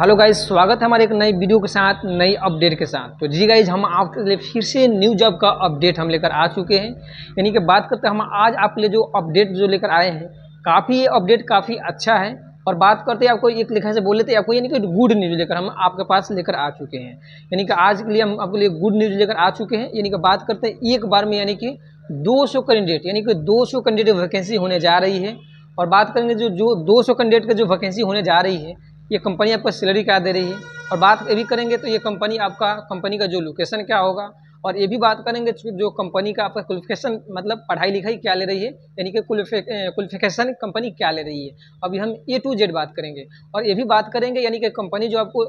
Hello guys स्वागत है हमारे एक नई वीडियो के साथ, नई अपडेट के साथ। तो जी गाइज़ हम आपके लिए फिर से न्यू जॉब का अपडेट हम लेकर आ चुके हैं। यानी कि बात करते हैं, हम आज आपके लिए जो अपडेट जो लेकर आए हैं, काफ़ी अपडेट काफ़ी अच्छा है। और बात करते हैं, आपको एक लिखा से बोले थे आपको यानी कि गुड न्यूज़ लेकर हम आपके पास लेकर आ चुके हैं। यानी कि आज के लिए हम आपके लिए गुड न्यूज़ लेकर आ चुके हैं। यानी कि बात करते हैं, एक बार में यानी कि 200 कैंडिडेट यानी कि 200 कैंडिडेट वैकेंसी होने जा रही है। और बात करेंगे जो जो 200 कैंडिडेट का जो वैकेंसी होने जा रही है ये कंपनी आपको सैलरी क्या दे रही है। और बात ये भी करेंगे तो ये कंपनी आपका, कंपनी का जो लोकेशन क्या होगा, और ये भी बात करेंगे जो कंपनी का आपका क्वालिफिकेशन मतलब पढ़ाई लिखाई क्या ले रही है, यानी कि क्वालिफिकेशन कंपनी क्या ले रही है। अभी हम ए टू जेड बात करेंगे, और ये भी बात करेंगे यानी कि कंपनी जो आपको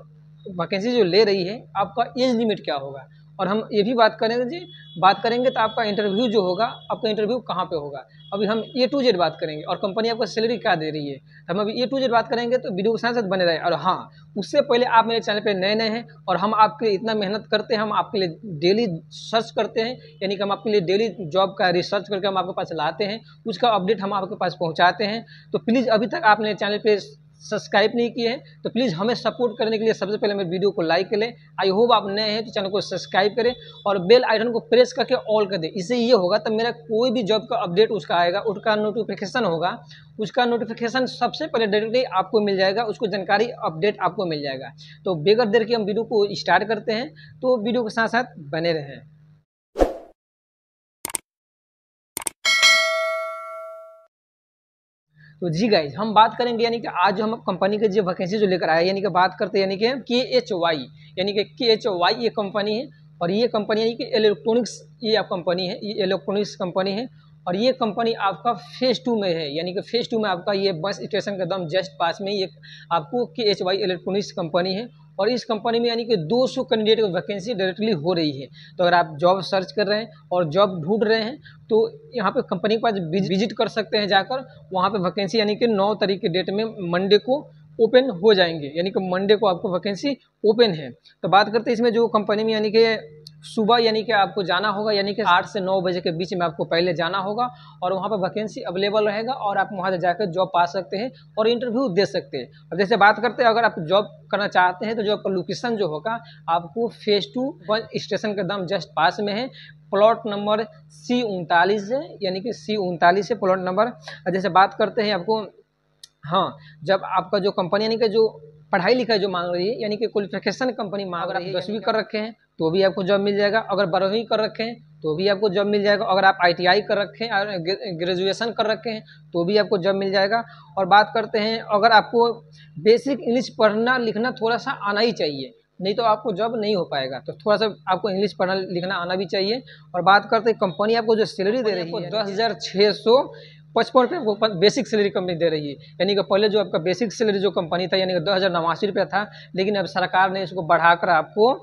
वैकेंसी जो ले रही है, आपका एज लिमिट क्या होगा। और हम ये भी बात करेंगे जी, बात करेंगे तो आपका इंटरव्यू जो होगा, आपका इंटरव्यू कहाँ पे होगा? अभी हम ए टू जेड बात करेंगे, और कंपनी आपको सैलरी क्या दे रही है? हम अभी ए टू जेड बात करेंगे तो वीडियो के साथ साथ बने रहे। और हाँ उससे पहले आप मेरे चैनल पे नए नए हैं, और हम आपके लिए इतना मेहनत करते हैं, हम आपके लिए डेली सर्च करते हैं, यानी कि हम आपके लिए डेली जॉब का रिसर्च करके हम आपके पास लाते हैं, उसका अपडेट हम आपके पास पहुँचाते हैं। तो प्लीज़ अभी तक आप मेरे चैनल पर सब्सक्राइब नहीं किए हैं तो प्लीज़ हमें सपोर्ट करने के लिए सबसे पहले मेरे वीडियो को लाइक करें। आई होप आप नए हैं तो चैनल को सब्सक्राइब करें और बेल आइकन को प्रेस करके ऑल कर दें। इससे ये होगा, तब मेरा कोई भी जॉब का अपडेट उसका आएगा, उसका नोटिफिकेशन होगा। उसका नोटिफिकेशन सबसे पहले डायरेक्टली आपको मिल जाएगा, उसको जानकारी अपडेट आपको मिल जाएगा। तो बेगर देर के हम वीडियो को स्टार्ट करते हैं तो वीडियो के साथ साथ बने रहें। तो जी गाइज़ हम बात करेंगे यानी कि आज हम कंपनी के जो वैकेंसी जो लेकर आए यानी कि बात करते हैं यानी कि के एच वाई यानी कि के एच वाई ये कंपनी है और ये कंपनी यानी कि इलेक्ट्रॉनिक्स ये आप कंपनी है, ये इलेक्ट्रॉनिक्स कंपनी है और ये कंपनी आपका फ़ेज़ टू में है, यानी कि फ़ेज़ टू में आपका ये बस स्टेशन का दम जस्ट पास में ये आपको के एच वाई इलेक्ट्रॉनिक्स कंपनी है और इस कंपनी में यानी कि 200 कैंडिडेट की वैकेंसी डायरेक्टली हो रही है। तो अगर आप जॉब सर्च कर रहे हैं और जॉब ढूंढ रहे हैं तो यहाँ पे कंपनी के पास विज़िट कर सकते हैं जाकर। वहाँ पे वैकेंसी यानी कि नौ तारीख के डेट में मंडे को ओपन हो जाएँगे। यानी कि मंडे को आपको वैकेंसी ओपन है। तो बात करते हैं इसमें जो कंपनी में यानी कि सुबह यानी कि आपको जाना होगा यानी कि आठ से नौ बजे के बीच में आपको पहले जाना होगा और वहाँ पर वैकेंसी अवेलेबल रहेगा और आप वहाँ से जाकर जॉब पा सकते हैं और इंटरव्यू दे सकते हैं। अब जैसे बात करते हैं अगर आप जॉब करना चाहते हैं तो जो आपका लोकेशन जो होगा आपको फ़ेज़ टू वन स्टेशन के दाम जस्ट पास में है। प्लॉट नंबर सी उनतालीस है यानी कि सी उनतालीस है प्लॉट नंबर जैसे बात करते हैं आपको हाँ जब आपका जो कंपनी यानी कि जो पढ़ाई लिखाई जो मांग रही है यानी कि क्वालिफिकेशन कंपनी मांग रही है दसवीं कर रखे हैं तो भी आपको जॉब मिल जाएगा। अगर बारहवीं कर रखे हैं तो भी आपको जॉब मिल जाएगा। अगर आप आईटीआई कर रखे हैं ग्रेजुएशन कर रखे हैं तो भी आपको जॉब मिल जाएगा। और बात करते हैं अगर आपको बेसिक इंग्लिश पढ़ना लिखना थोड़ा सा आना ही चाहिए नहीं तो आपको जॉब नहीं हो पाएगा। तो थोड़ा सा आपको इंग्लिश पढ़ना लिखना आना भी चाहिए। और बात करते हैं कंपनी आपको जो सैलरी दे रही है दस हज़ार छः सौ पचपन रुपये आपको बेसिक सैलरी कंपनी दे रही है। यानी कि पहले जो आपका बेसिक सैलरी जो कंपनी था यानी कि दस हज़ार नवासी रुपया था लेकिन अब सरकार ने इसको बढ़ाकर आपको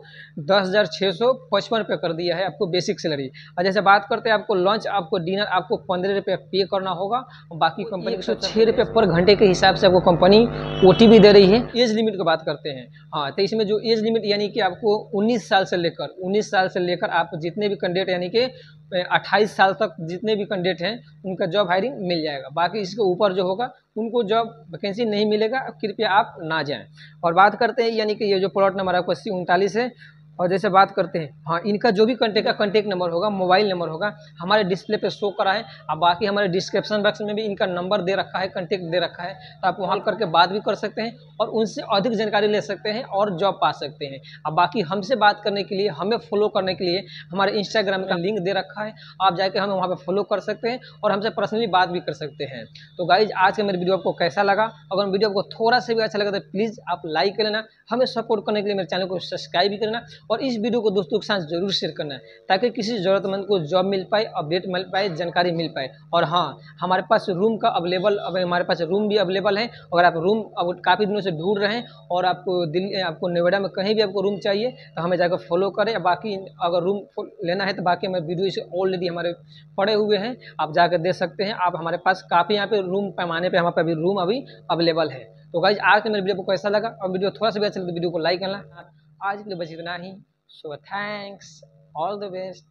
दस हज़ार छः सौ पचपन रुपये कर दिया है आपको बेसिक सैलरी और जैसे बात करते हैं आपको लंच आपको डिनर आपको पंद्रह रुपये पे करना होगा और बाकी कंपनी एक सौ छः रुपये पर घंटे के हिसाब से आपको कंपनी ओ भी दे रही है। एज लिमिट की बात करते हैं। हाँ तो इसमें जो एज लिमिट यानी कि आपको उन्नीस साल से लेकर उन्नीस साल से लेकर आप जितने भी कैंडिडेट यानी कि अट्ठाईस साल तक जितने भी कैंडिडेट हैं, उनका जॉब हायरिंग मिल जाएगा। बाकी इसके ऊपर जो होगा, उनको जॉब वैकेंसी नहीं मिलेगा। कृपया आप ना जाएँ। और बात करते हैं, यानी कि ये जो प्लॉट नंबर आपको अस्सी उनतालीस है और जैसे बात करते हैं हाँ इनका जो भी कंटेक्ट का कंटेक्ट नंबर होगा मोबाइल नंबर होगा, हमारे डिस्प्ले पे शो करा है अब बाकी हमारे डिस्क्रिप्शन बॉक्स में भी इनका नंबर दे रखा है कंटेक्ट दे रखा है तो आप वहाँ करके बात भी कर सकते हैं और उनसे अधिक जानकारी ले सकते हैं और जॉब पा सकते हैं। और बाकी हमसे बात करने के लिए, हमें फॉलो करने के लिए हमारे इंस्टाग्राम का लिंक दे रखा है, आप जाके हमें वहाँ पर फॉलो कर सकते हैं और हमसे पर्सनली बात भी कर सकते हैं। तो गाइज़ आज का मेरे वीडियो आपको कैसा लगा? अगर वीडियो आपको थोड़ा सा भी अच्छा लगा तो प्लीज़ आप लाइक कर लेना हमें सपोर्ट करने के लिए मेरे चैनल को सब्सक्राइब भी करना और इस वीडियो को दोस्तों के साथ ज़रूर शेयर करना है, ताकि किसी ज़रूरतमंद को जॉब मिल पाए अपडेट मिल पाए, जानकारी मिल पाए। और हाँ हमारे पास रूम का अवेलेबल अब हमारे पास रूम भी अवेलेबल है, अगर आप रूम अब काफ़ी दिनों से ढूंढ रहे हैं और आपको दिल्ली, आपको नोएडा में कहीं भी आपको रूम चाहिए तो हमें जाकर फॉलो करें। बाकी अगर रूम लेना है तो बाकी हमें वीडियो इसे ऑलरेडी हमारे पड़े हुए हैं, आप जाकर दे सकते हैं। आप हमारे पास काफ़ी यहाँ पे रूम पैमाने पे हमारे पास अभी रूम अभी अवेलेबल है। तो गाइज़ आज के मेरे वीडियो को कैसा लगा। और वीडियो थोड़ा सा भी अच्छा लगे तो वीडियो को लाइक करना। आज के लिए बस इतना ही। So thanks all the best